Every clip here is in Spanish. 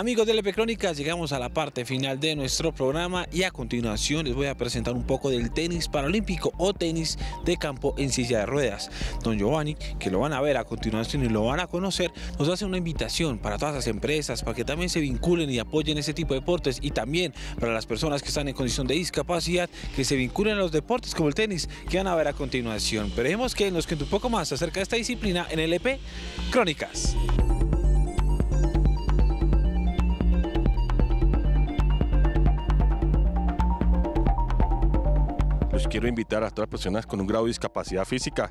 Amigos de LP Crónicas, llegamos a la parte final de nuestro programa y a continuación les voy a presentar un poco del tenis paralímpico o tenis de campo en silla de ruedas. Don Giovanni, que lo van a ver a continuación y lo van a conocer, nos hace una invitación para todas las empresas, para que también se vinculen y apoyen ese tipo de deportes y también para las personas que están en condición de discapacidad, que se vinculen a los deportes como el tenis, que van a ver a continuación. Esperemos que nos cuente un poco más acerca de esta disciplina en LP Crónicas. Quiero invitar a todas las personas con un grado de discapacidad física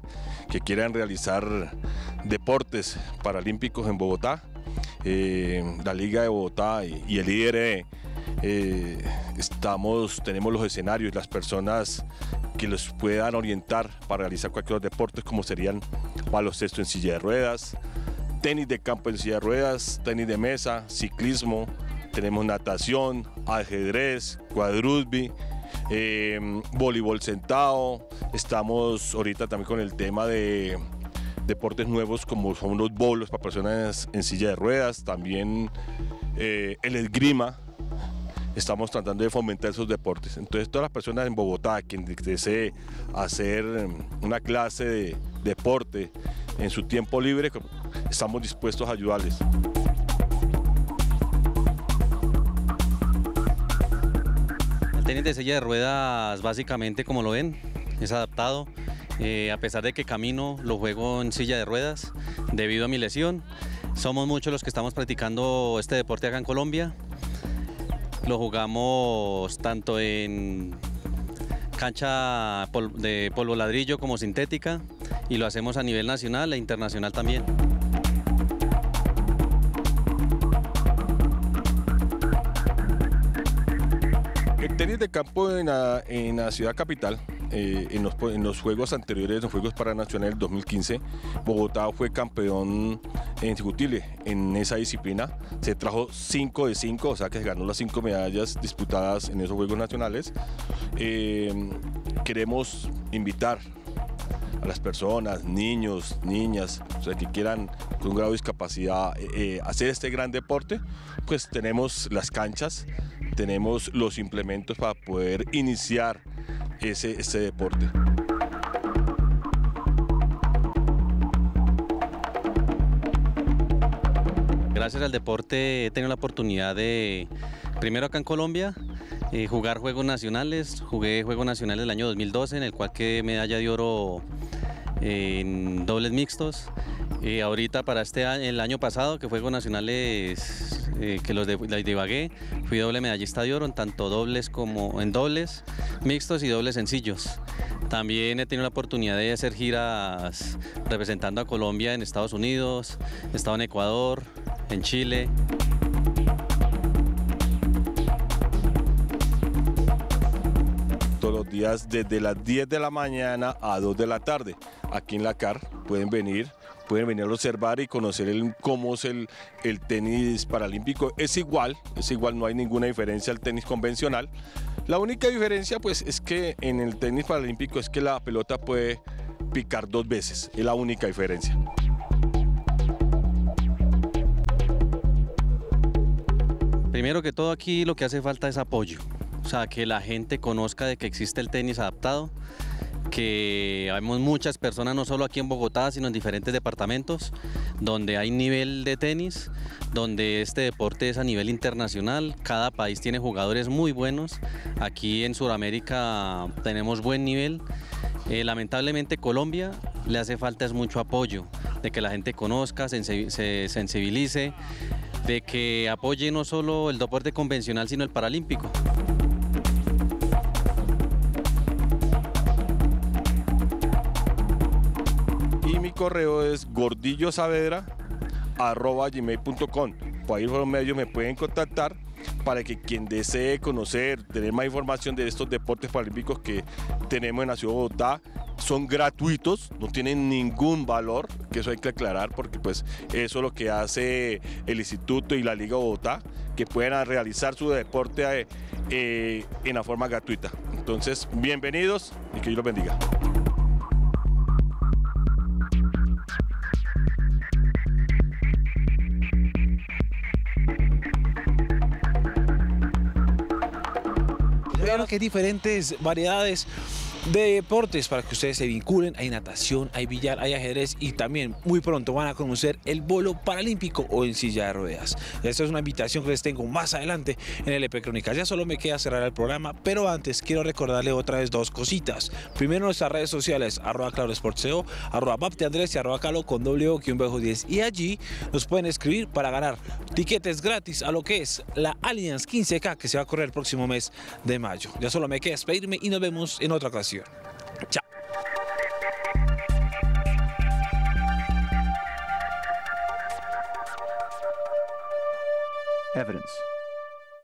que quieran realizar deportes paralímpicos en Bogotá. Eh, la Liga de Bogotá y, el líder eh, estamos, tenemos los escenarios, las personas que los puedan orientar para realizar cualquier deportes como serían baloncesto en silla de ruedas, tenis de campo en silla de ruedas, tenis de mesa, ciclismo, tenemos natación, ajedrez, cuadrúsby, eh, voleibol sentado, estamos ahorita también con el tema de deportes nuevos como son los bolos para personas en silla de ruedas, también eh, el esgrima, estamos tratando de fomentar esos deportes. Entonces todas las personas en Bogotá, quien desee hacer una clase de deporte en su tiempo libre, estamos dispuestos a ayudarles. Tenis de silla de ruedas básicamente como lo ven, es adaptado. Eh, a pesar de que camino, lo juego en silla de ruedas debido a mi lesión. Somos muchos los que estamos practicando este deporte acá en Colombia. Lo jugamos tanto en cancha de polvo ladrillo como sintética y lo hacemos a nivel nacional e internacional también. Tenis de campo en la, ciudad capital, eh, en, los, juegos anteriores, los Juegos Paranacionales 2015, Bogotá fue campeón indiscutible en esa disciplina. Se trajo 5 de 5, o sea que se ganó las 5 medallas disputadas en esos Juegos Nacionales. Eh, queremos invitar a las personas, niños, niñas, o sea, que quieran con un grado de discapacidad eh, hacer este gran deporte, pues tenemos las canchas, tenemos los implementos para poder iniciar ese, ese deporte. Gracias al deporte he tenido la oportunidad de, primero acá en Colombia, eh, jugar Juegos Nacionales. Jugué Juegos Nacionales el año 2012, en el cual quedé medalla de oro en dobles mixtos. Y ahorita para este año, el año pasado, que Juegos Nacionales eh, que los de, divagué. Fui doble medallista de oro en tanto dobles como en dobles, mixtos y dobles sencillos. También he tenido la oportunidad de hacer giras representando a Colombia en Estados Unidos, he estado en Ecuador, en Chile. Todos los días desde las 10 de la mañana a 2 de la tarde. Aquí en la CAR pueden venir pueden venir a observar y conocer cómo es el, el, tenis paralímpico. Es igual, es igual, no hay ninguna diferencia al tenis convencional. La única diferencia pues es que en el tenis paralímpico es que la pelota puede picar dos veces, es la única diferencia. Primero que todo aquí lo que hace falta es apoyo, o sea, que la gente conozca de que existe el tenis adaptado, que hay muchas personas, no solo aquí en Bogotá, sino en diferentes departamentos, donde hay nivel de tenis, donde este deporte es a nivel internacional, cada país tiene jugadores muy buenos, aquí en Sudamérica tenemos buen nivel, eh, lamentablemente Colombia le hace falta es mucho apoyo, de que la gente conozca, se sensibilice, de que apoye no solo el deporte convencional, sino el paralímpico. Correo es gordillosaavedra.com. Por ahí por medio me pueden contactar para que quien desee conocer, tener más información de estos deportes paralímpicos que tenemos en la ciudad de Bogotá, son gratuitos, no tienen ningún valor, que eso hay que aclarar porque pues eso es lo que hace el instituto y la Liga Bogotá, que puedan realizar su deporte eh, en la forma gratuita. Entonces, bienvenidos y que Dios los bendiga. Claro que hay diferentes variedades de deportes para que ustedes se vinculen. Hay natación, hay billar, hay ajedrez y también muy pronto van a conocer el bolo paralímpico o en silla de ruedas. Esta es una invitación que les tengo más adelante en el EP Crónicas. Ya solo me queda cerrar el programa, pero antes quiero recordarle otra vez dos cositas. Primero nuestras redes sociales, arroba clarosportseo, arroba Andrés y arroba calo con w 10 y allí nos pueden escribir para ganar tiquetes gratis a lo que es la Allianz 15K que se va a correr el próximo mes de mayo. Ya solo me queda despedirme y nos vemos en otra ocasión. Chao. Evidence.